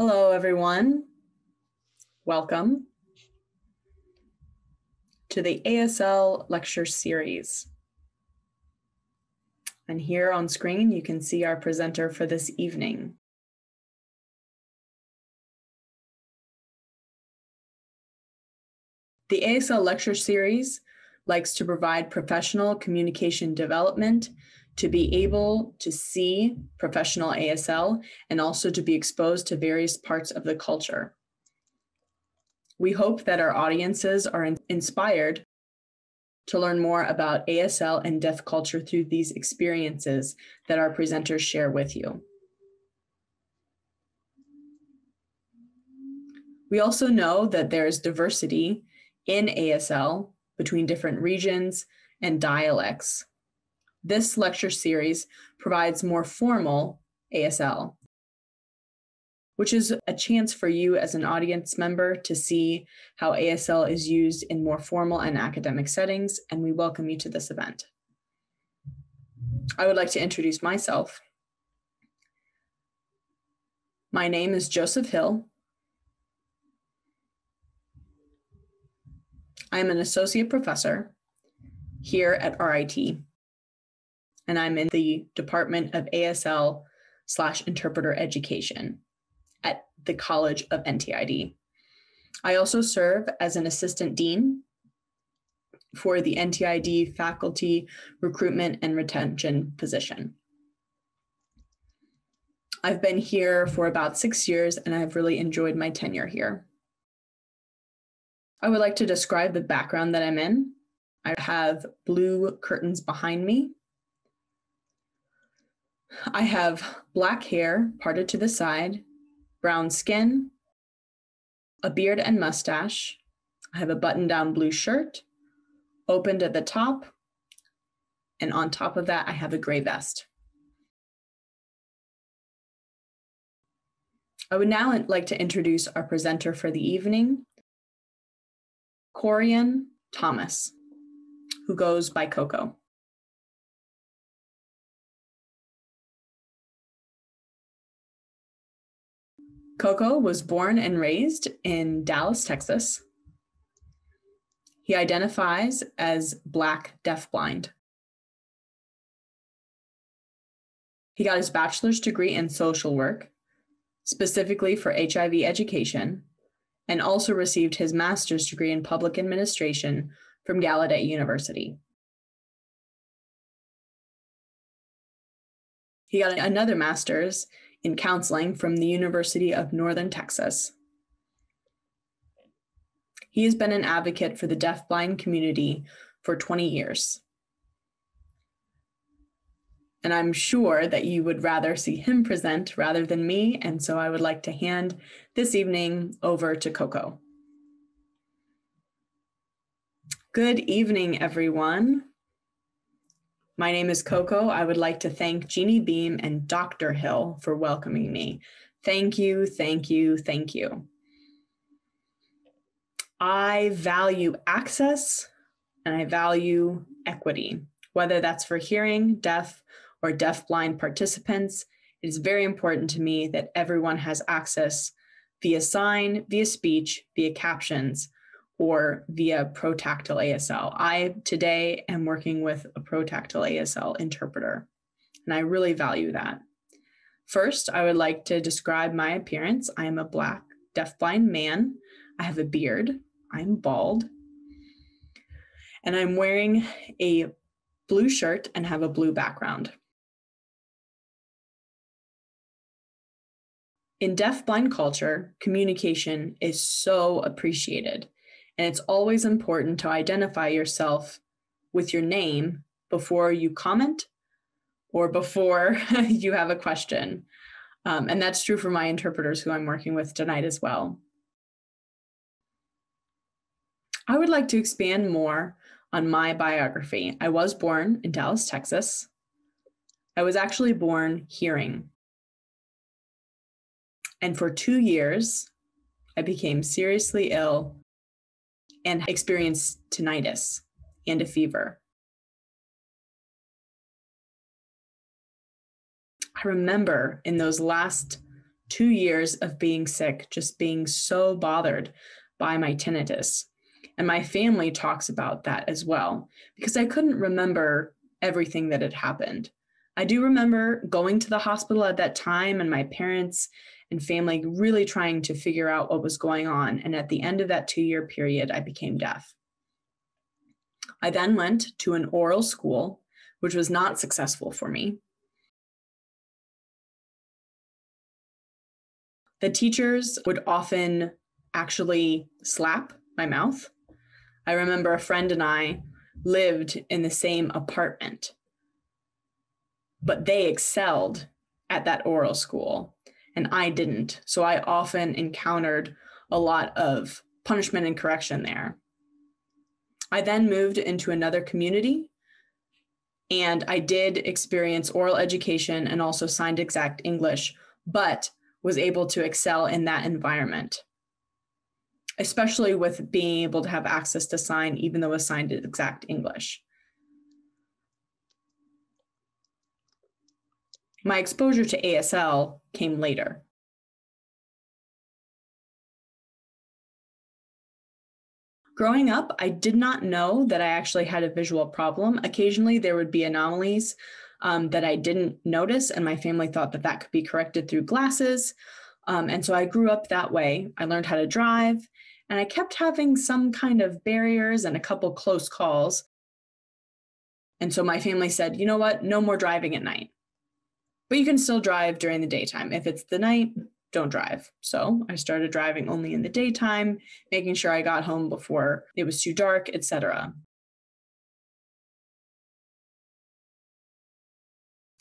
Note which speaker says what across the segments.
Speaker 1: Hello, everyone. Welcome to the ASL lecture series. And here on screen, you can see our presenter for this evening. The ASL lecture series likes to provide professional communication development to be able to see professional ASL and also to be exposed to various parts of the culture. We hope that our audiences are in- inspired to learn more about ASL and deaf culture through these experiences that our presenters share with you. We also know that there is diversity in ASL between different regions and dialects. This lecture series provides more formal ASL, which is a chance for you as an audience member to see how ASL is used in more formal and academic settings, and we welcome you to this event. I would like to introduce myself. My name is Joseph Hill. I am an associate professor here at RIT, and I'm in the Department of ASL slash interpreter education at the College of NTID. I also serve as an assistant dean for the NTID faculty recruitment and retention position. I've been here for about six years and I've really enjoyed my tenure here. I would like to describe the background that I'm in. I have blue curtains behind me. I have black hair parted to the side, brown skin, a beard and mustache. I have a button down blue shirt, opened at the top, and on top of that, I have a gray vest. I would now like to introduce our presenter for the evening, Korian Thomas, who goes by Koko. Koko was born and raised in Dallas, Texas. He identifies as Black deafblind. He got his bachelor's degree in social work, specifically for HIV education, and also received his master's degree in public administration from Gallaudet University. He got another master's in counseling from the University of Northern Texas. He has been an advocate for the deafblind community for 20 years and I'm sure that you would rather see him present rather than me. And so I would like to hand this evening over to Koko. Good evening, everyone. My name is Koko. I would like to thank Jeannie Beam and Dr. Hill for welcoming me. Thank you, thank you, thank you. I value access and I value equity, whether that's for hearing, deaf, or deafblind participants, it is very important to me that everyone has access via sign, via speech, via captions, or via protactile ASL. I today am working with a protactile ASL interpreter, and I really value that. First, I would like to describe my appearance. I am a black deafblind man. I have a beard. I'm bald. And I'm wearing a blue shirt and have a blue background. In deaf-blind culture, communication is so appreciated, and it's always important to identify yourself with your name before you comment or before you have a question. Um, and that's true for my interpreters who I'm working with tonight as well. I would like to expand more on my biography. I was born in Dallas, Texas. I was actually born hearing. And for two years, I became seriously ill and experienced tinnitus and a fever. I remember in those last two years of being sick, just being so bothered by my tinnitus. And my family talks about that as well, because I couldn't remember everything that had happened. I do remember going to the hospital at that time and my parents and family really trying to figure out what was going on. And at the end of that two year period, I became deaf. I then went to an oral school, which was not successful for me. The teachers would often actually slap my mouth. I remember a friend and I lived in the same apartment, but they excelled at that oral school and I didn't. So I often encountered a lot of punishment and correction there. I then moved into another community and I did experience oral education and also signed exact English, but was able to excel in that environment, especially with being able to have access to sign, even though assigned exact English. My exposure to ASL came later. Growing up, I did not know that I actually had a visual problem. Occasionally, there would be anomalies um, that I didn't notice, and my family thought that that could be corrected through glasses. Um, and so I grew up that way. I learned how to drive, and I kept having some kind of barriers and a couple close calls. And so my family said, you know what, no more driving at night. But you can still drive during the daytime. If it's the night, don't drive. So I started driving only in the daytime, making sure I got home before it was too dark, etc.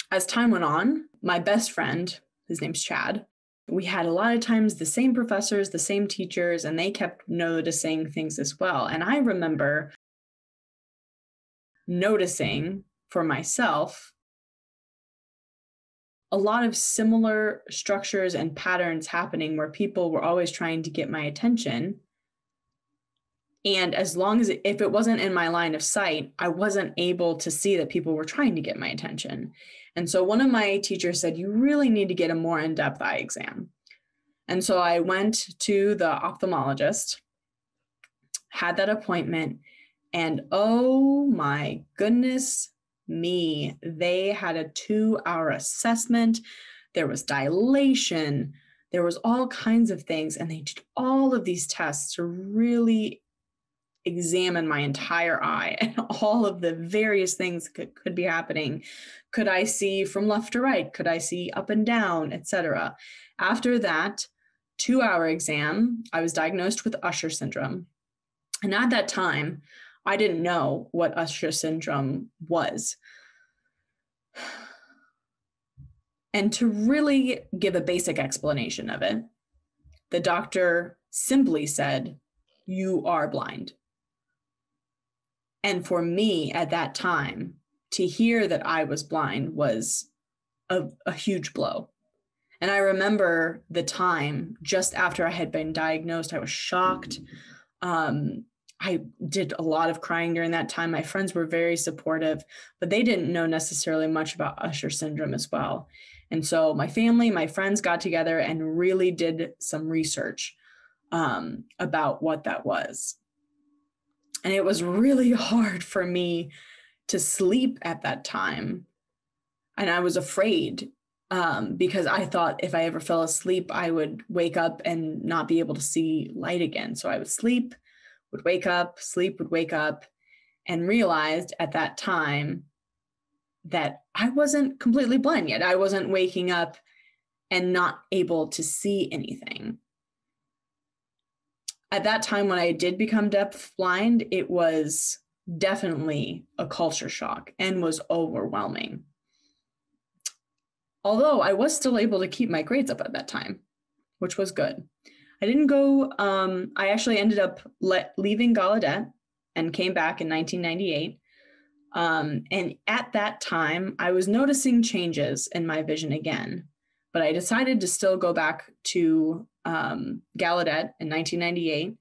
Speaker 1: As time went on, my best friend, his name's Chad, we had a lot of times the same professors, the same teachers, and they kept noticing things as well. And I remember noticing for myself a lot of similar structures and patterns happening where people were always trying to get my attention. And as long as it, if it wasn't in my line of sight, I wasn't able to see that people were trying to get my attention. And so one of my teachers said, You really need to get a more in depth eye exam. And so I went to the ophthalmologist, had that appointment, and oh my goodness me, they had a two hour assessment. There was dilation, there was all kinds of things, and they did all of these tests to really examine my entire eye and all of the various things could, could be happening. Could i see from left to right? Could i see up and down etc after that two hour exam i was diagnosed with usher syndrome. And at that time i didn't know what usher syndrome was and to really give a basic explanation of it the doctor simply said you are blind and for me at that time, to hear that I was blind was a, a huge blow. And I remember the time just after I had been diagnosed, I was shocked. Um, I did a lot of crying during that time. My friends were very supportive, but they didn't know necessarily much about Usher syndrome as well. And so my family, my friends got together and really did some research um, about what that was. And it was really hard for me to sleep at that time. And I was afraid um, because I thought if I ever fell asleep, I would wake up and not be able to see light again. So I would sleep, would wake up, sleep, would wake up, and realized at that time that I wasn't completely blind yet. I wasn't waking up and not able to see anything at that time when I did become deaf blind, it was definitely a culture shock and was overwhelming. Although I was still able to keep my grades up at that time, which was good. I didn't go, um, I actually ended up le- leaving Gallaudet and came back in 1998. Um, and at that time, I was noticing changes in my vision again, but I decided to still go back to um, Gallaudet in 1998.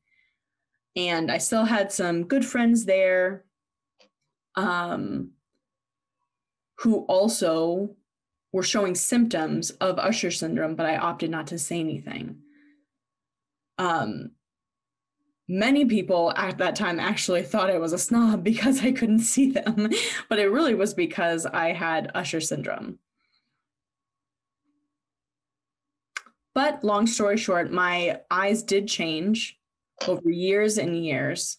Speaker 1: And I still had some good friends there um, who also were showing symptoms of Usher syndrome, but I opted not to say anything. Um, many people at that time actually thought I was a snob because I couldn't see them, but it really was because I had Usher syndrome. But long story short, my eyes did change over years and years.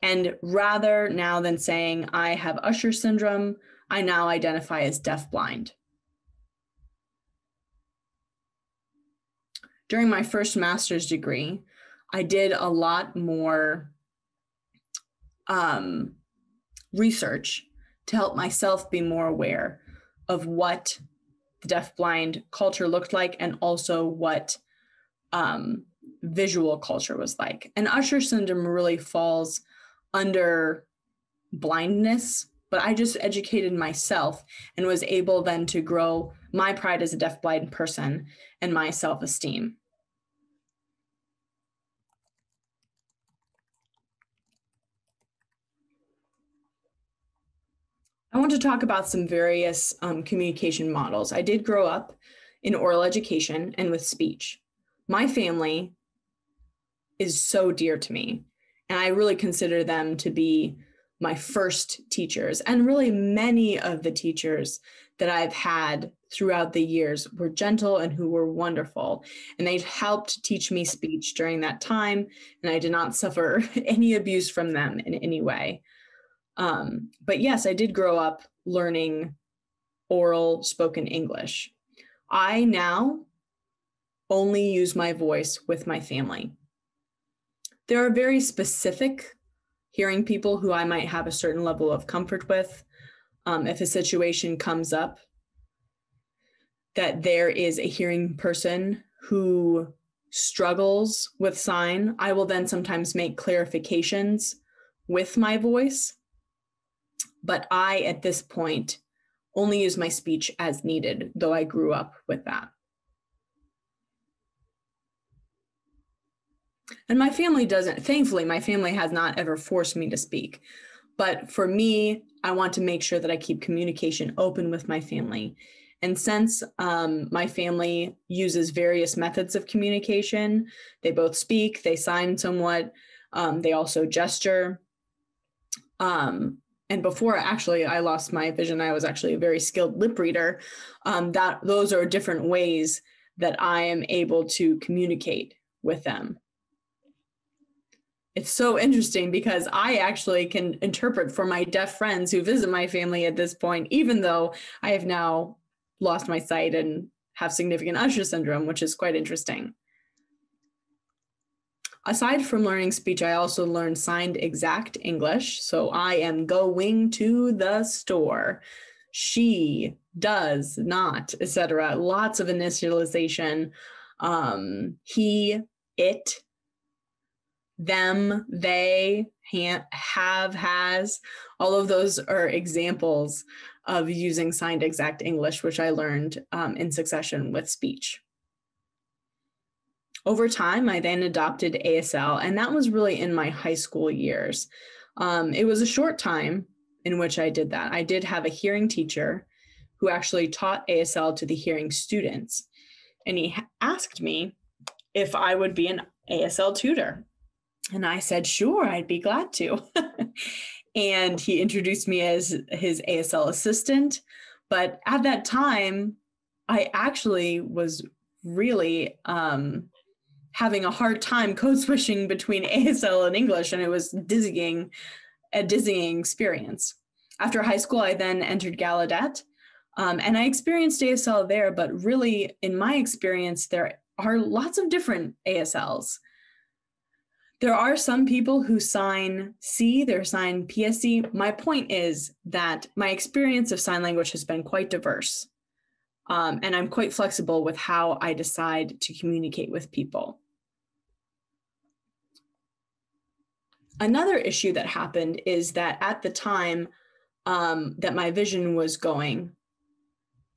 Speaker 1: And rather now than saying I have Usher syndrome, I now identify as deafblind. During my first master's degree, I did a lot more um, research to help myself be more aware of what the deafblind culture looked like and also what um, visual culture was like. And Usher syndrome really falls under blindness, but I just educated myself and was able then to grow my pride as a deafblind person and my self esteem. I want to talk about some various um, communication models. I did grow up in oral education and with speech. My family is so dear to me, and I really consider them to be my first teachers. And really, many of the teachers that I've had throughout the years were gentle and who were wonderful. And they helped teach me speech during that time, and I did not suffer any abuse from them in any way. Um, but yes, I did grow up learning oral spoken English. I now only use my voice with my family. There are very specific hearing people who I might have a certain level of comfort with. Um, if a situation comes up that there is a hearing person who struggles with sign, I will then sometimes make clarifications with my voice but I, at this point, only use my speech as needed, though I grew up with that. And my family doesn't, thankfully, my family has not ever forced me to speak. But for me, I want to make sure that I keep communication open with my family. And since um, my family uses various methods of communication, they both speak, they sign somewhat, um, they also gesture. Um, and before actually I lost my vision, I was actually a very skilled lip reader. Um, that those are different ways that I am able to communicate with them. It's so interesting because I actually can interpret for my deaf friends who visit my family at this point, even though I have now lost my sight and have significant Usher syndrome, which is quite interesting. Aside from learning speech, I also learned signed exact English. So I am going to the store. She does not, etc. Lots of initialization. Um, he, it, them, they, have, has. All of those are examples of using signed exact English, which I learned um, in succession with speech. Over time, I then adopted ASL, and that was really in my high school years. Um, it was a short time in which I did that. I did have a hearing teacher who actually taught ASL to the hearing students, and he asked me if I would be an ASL tutor. And I said, sure, I'd be glad to. and he introduced me as his ASL assistant. But at that time, I actually was really um, having a hard time code switching between ASL and English, and it was dizzying, a dizzying experience. After high school, I then entered Gallaudet, um, and I experienced ASL there. But really, in my experience, there are lots of different ASLs. There are some people who sign C, they're sign PSE. My point is that my experience of sign language has been quite diverse. Um, and I'm quite flexible with how I decide to communicate with people. Another issue that happened is that at the time um, that my vision was going,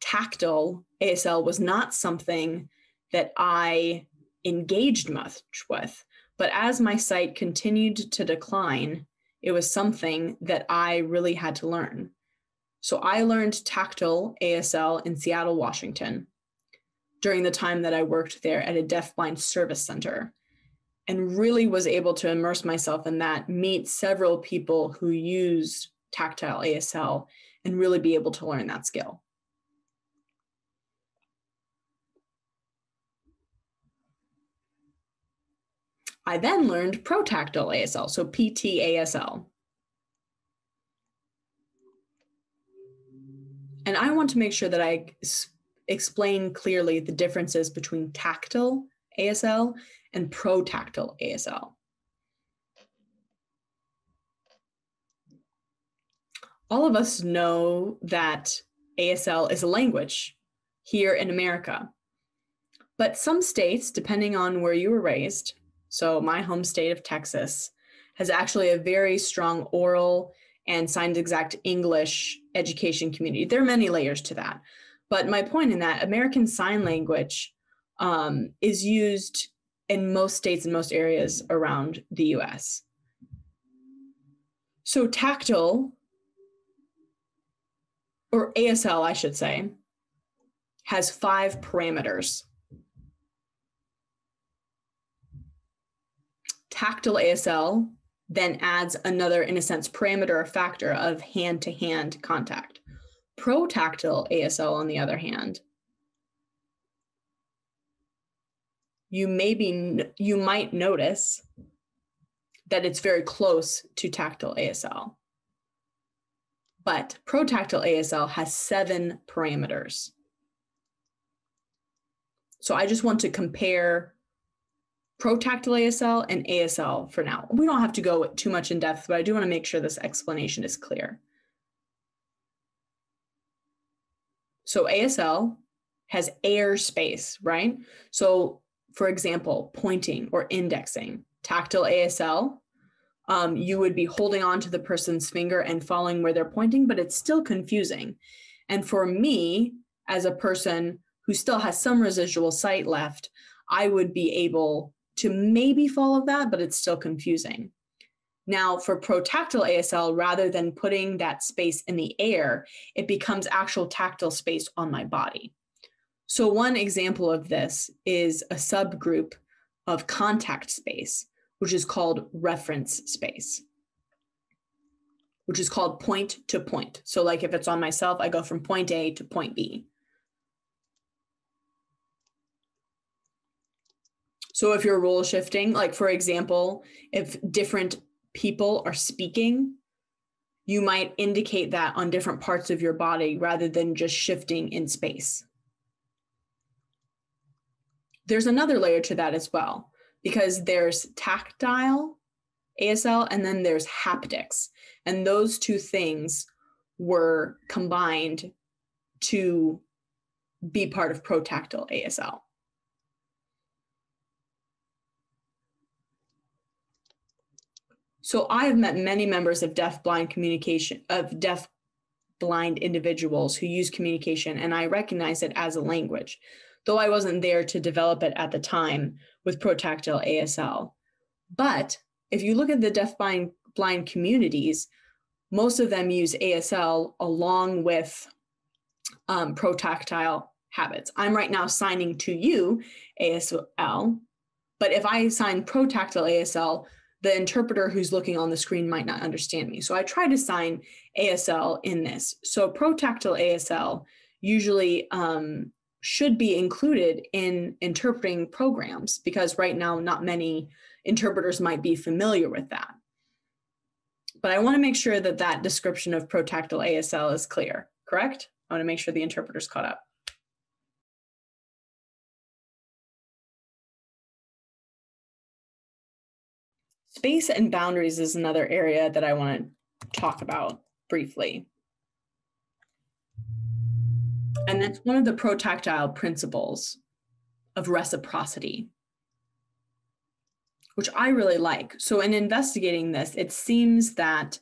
Speaker 1: tactile ASL was not something that I engaged much with. But as my sight continued to decline, it was something that I really had to learn. So I learned tactile ASL in Seattle, Washington during the time that I worked there at a deafblind service center and really was able to immerse myself in that, meet several people who use tactile ASL, and really be able to learn that skill. I then learned protactile ASL, so PTASL. And I want to make sure that I explain clearly the differences between tactile ASL and protactile ASL. All of us know that ASL is a language here in America. But some states, depending on where you were raised, so my home state of Texas, has actually a very strong oral and signed exact English education community. There are many layers to that. But my point in that, American Sign Language um, is used in most states and most areas around the US. So tactile, or ASL, I should say, has five parameters. Tactile ASL then adds another, in a sense, parameter or factor of hand to hand contact. Protactile ASL, on the other hand, you maybe you might notice that it's very close to tactile ASL. But protactile ASL has seven parameters. So I just want to compare protactile ASL and ASL for now. We don't have to go too much in depth, but I do want to make sure this explanation is clear. So ASL has air space, right? So for example, pointing or indexing, tactile ASL, um, you would be holding on to the person's finger and following where they're pointing, but it's still confusing. And for me, as a person who still has some residual sight left, I would be able to maybe follow that, but it's still confusing. Now, for protactile ASL, rather than putting that space in the air, it becomes actual tactile space on my body. So, one example of this is a subgroup of contact space, which is called reference space, which is called point to point. So, like if it's on myself, I go from point A to point B. So, if you're role shifting, like for example, if different people are speaking, you might indicate that on different parts of your body rather than just shifting in space. There's another layer to that as well, because there's tactile ASL and then there's haptics. And those two things were combined to be part of protactile ASL. So I have met many members of deaf blind communication of deaf blind individuals who use communication and I recognize it as a language, though I wasn't there to develop it at the time with protactile ASL. But if you look at the deaf blind, blind communities, most of them use ASL along with um, protactile habits. I'm right now signing to you ASL, but if I sign protactile ASL, the interpreter who's looking on the screen might not understand me. So I try to sign ASL in this. So protactile ASL usually um, should be included in interpreting programs because right now not many interpreters might be familiar with that. But I want to make sure that that description of protactile ASL is clear, correct? I want to make sure the interpreter's caught up. Space and boundaries is another area that I want to talk about briefly. And that's one of the protactile principles of reciprocity, which I really like. So, in investigating this, it seems that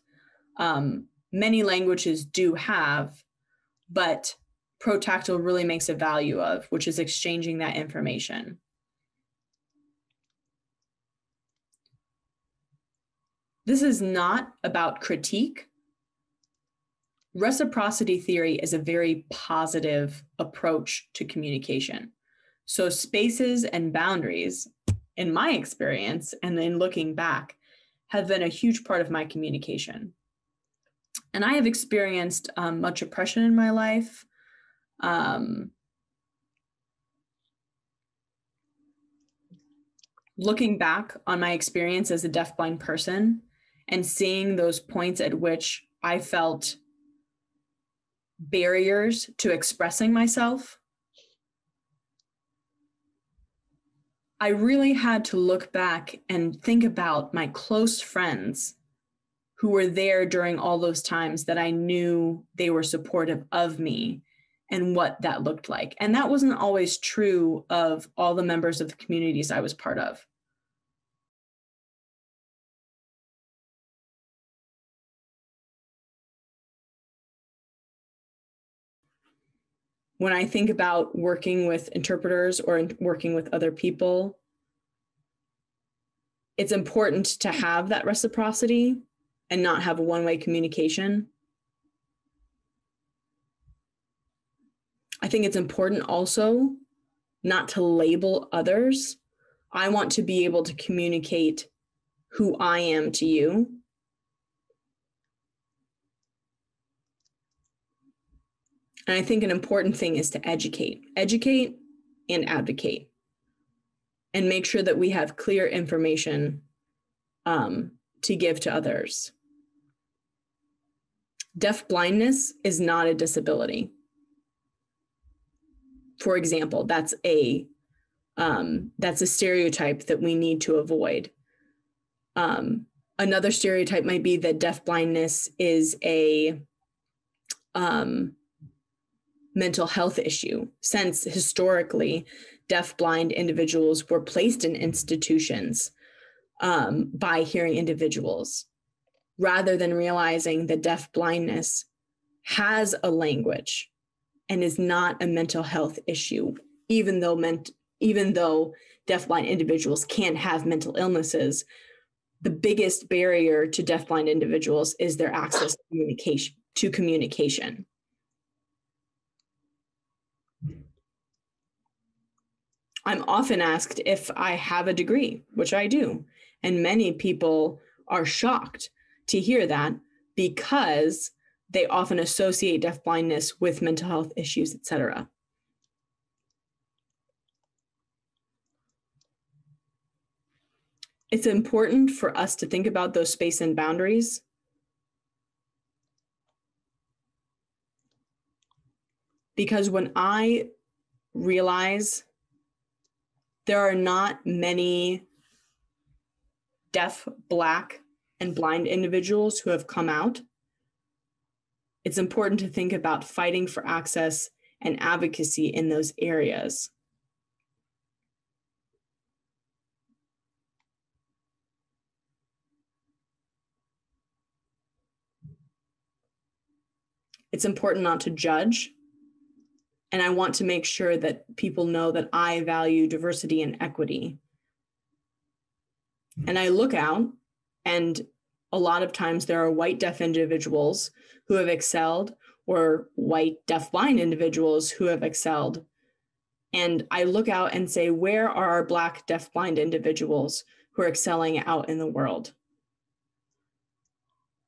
Speaker 1: um, many languages do have, but protactile really makes a value of, which is exchanging that information. This is not about critique. Reciprocity theory is a very positive approach to communication. So, spaces and boundaries, in my experience, and then looking back, have been a huge part of my communication. And I have experienced um, much oppression in my life. Um, looking back on my experience as a deafblind person and seeing those points at which I felt barriers to expressing myself, I really had to look back and think about my close friends who were there during all those times that I knew they were supportive of me and what that looked like. And that wasn't always true of all the members of the communities I was part of. When I think about working with interpreters or working with other people, it's important to have that reciprocity and not have a one way communication. I think it's important also not to label others. I want to be able to communicate who I am to you. And I think an important thing is to educate, educate and advocate, and make sure that we have clear information um, to give to others. Deaf blindness is not a disability for example, that's a um, that's a stereotype that we need to avoid. Um, another stereotype might be that deaf blindness is a um, mental health issue, since historically, deaf blind individuals were placed in institutions um, by hearing individuals, rather than realizing that deaf blindness has a language and is not a mental health issue, even though ment- even though deafblind individuals can have mental illnesses. The biggest barrier to deafblind individuals is their access to communication. To communication. I'm often asked if I have a degree, which I do. And many people are shocked to hear that because they often associate deafblindness with mental health issues, etc. It's important for us to think about those space and boundaries. Because when I realize there are not many deaf, black, and blind individuals who have come out it's important to think about fighting for access and advocacy in those areas. It's important not to judge. And I want to make sure that people know that I value diversity and equity. And I look out, and a lot of times there are white deaf individuals who have excelled or white deaf-blind individuals who have excelled. And I look out and say, where are our Black deaf-blind individuals who are excelling out in the world?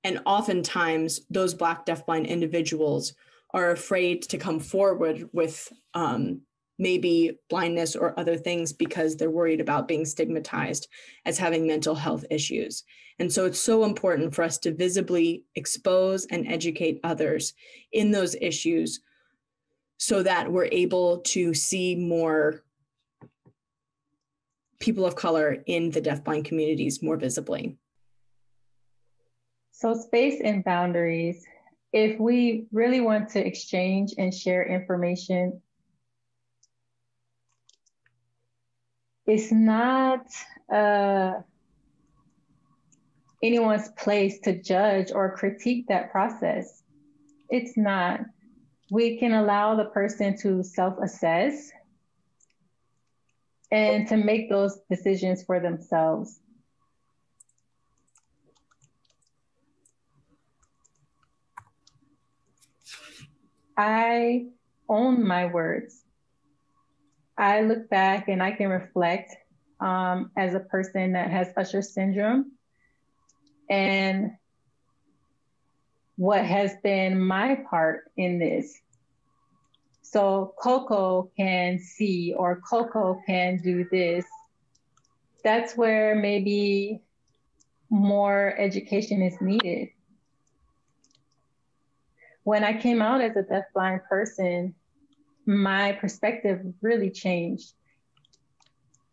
Speaker 1: And oftentimes, those Black deaf-blind individuals are afraid to come forward with um, maybe blindness or other things because they're worried about being stigmatized as having mental health issues. And so it's so important for us to visibly expose and educate others in those issues so that we're able to see more people of color in the deafblind communities more visibly.
Speaker 2: So, space and boundaries. If we really want to exchange and share information it's not uh, anyone's place to judge or critique that process. It's not. We can allow the person to self assess and to make those decisions for themselves. I own my words. I look back and I can reflect um, as a person that has Usher syndrome and what has been my part in this. So Koko can see or Koko can do this. That's where maybe more education is needed. When I came out as a deafblind person, my perspective really changed.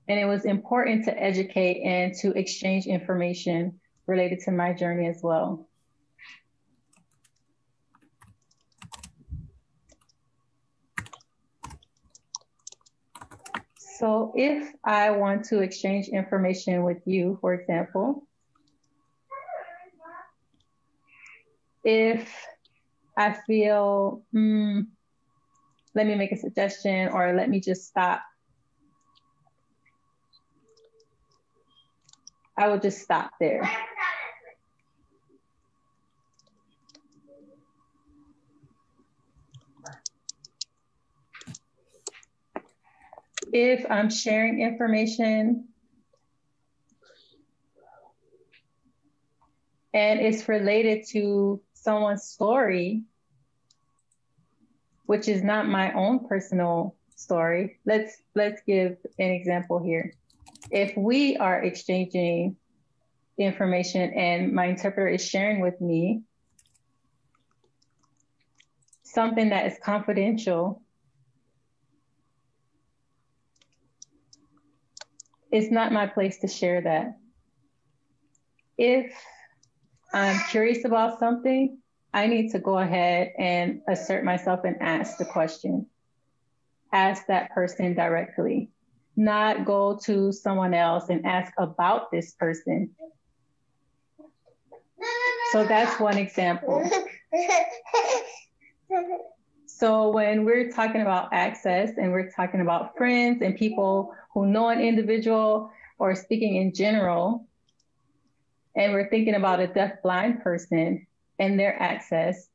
Speaker 2: And it was important to educate and to exchange information related to my journey as well. So if I want to exchange information with you, for example, if I feel, mm, let me make a suggestion or let me just stop. I will just stop there. If I'm sharing information and it's related to someone's story, which is not my own personal story. Let's let's give an example here. If we are exchanging information and my interpreter is sharing with me something that is confidential, it's not my place to share that. If I'm curious about something, I need to go ahead and assert myself and ask the question. Ask that person directly, not go to someone else and ask about this person. So that's one example. So when we're talking about access and we're talking about friends and people who know an individual or speaking in general, and we're thinking about a deaf blind person, and their access.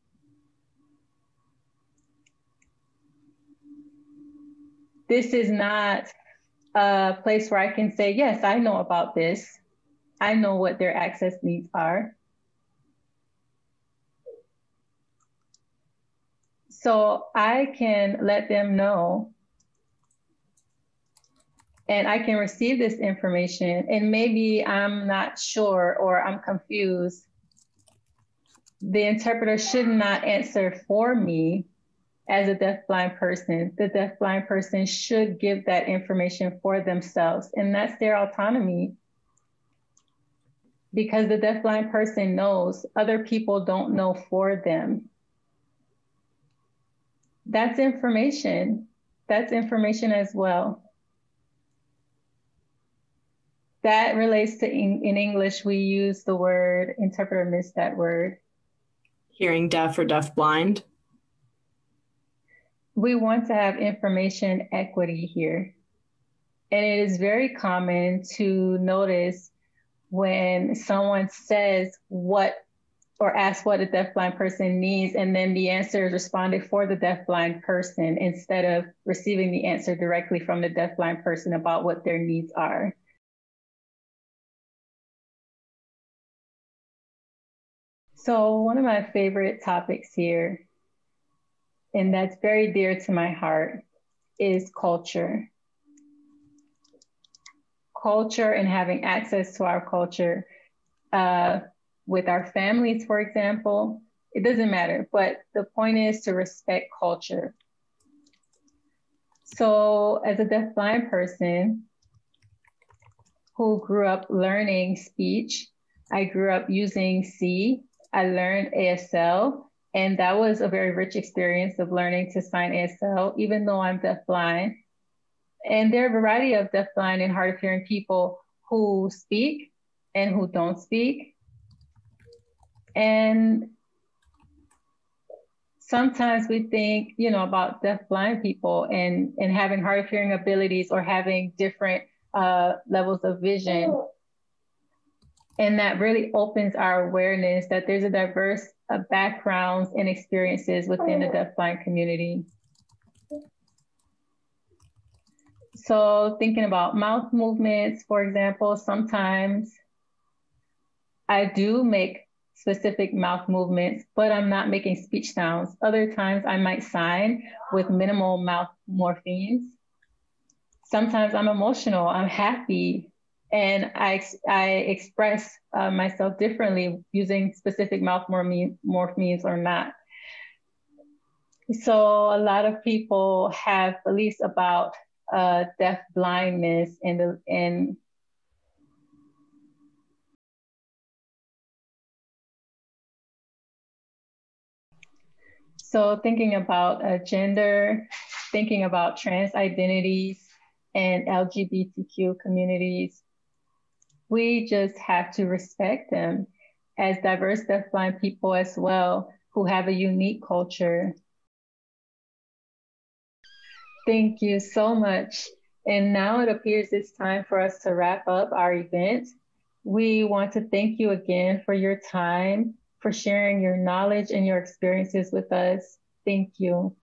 Speaker 2: This is not a place where I can say, yes, I know about this. I know what their access needs are. So I can let them know and I can receive this information and maybe I'm not sure or I'm confused the interpreter should not answer for me as a deafblind person. The deafblind person should give that information for themselves, and that's their autonomy. Because the deafblind person knows other people don't know for them. That's information. That's information as well. That relates to in, in English, we use the word interpreter missed that word
Speaker 1: hearing deaf or deaf blind?
Speaker 2: We want to have information equity here. And it is very common to notice when someone says what or asks what a deafblind person needs, and then the answer is responded for the deafblind person instead of receiving the answer directly from the deafblind person about what their needs are. So, one of my favorite topics here, and that's very dear to my heart, is culture. Culture and having access to our culture uh, with our families, for example, it doesn't matter, but the point is to respect culture. So, as a deafblind person who grew up learning speech, I grew up using C I learned ASL, and that was a very rich experience of learning to sign ASL, even though I'm deafblind. And there are a variety of deafblind and hard of hearing people who speak and who don't speak. And sometimes we think, you know, about deafblind people and, and having hard of hearing abilities or having different uh, levels of vision and that really opens our awareness that there's a diverse uh, backgrounds and experiences within the deafblind community. So thinking about mouth movements, for example, sometimes I do make specific mouth movements, but I'm not making speech sounds. Other times I might sign with minimal mouth morphemes. Sometimes I'm emotional, I'm happy, and I, I express uh, myself differently using specific mouth morphemes or not. So a lot of people have least about uh, deaf blindness and the and So thinking about uh, gender, thinking about trans identities and LGBTQ communities, we just have to respect them as diverse deafblind people as well who have a unique culture. Thank you so much. And now it appears it's time for us to wrap up our event. We want to thank you again for your time for sharing your knowledge and your experiences with us. Thank you.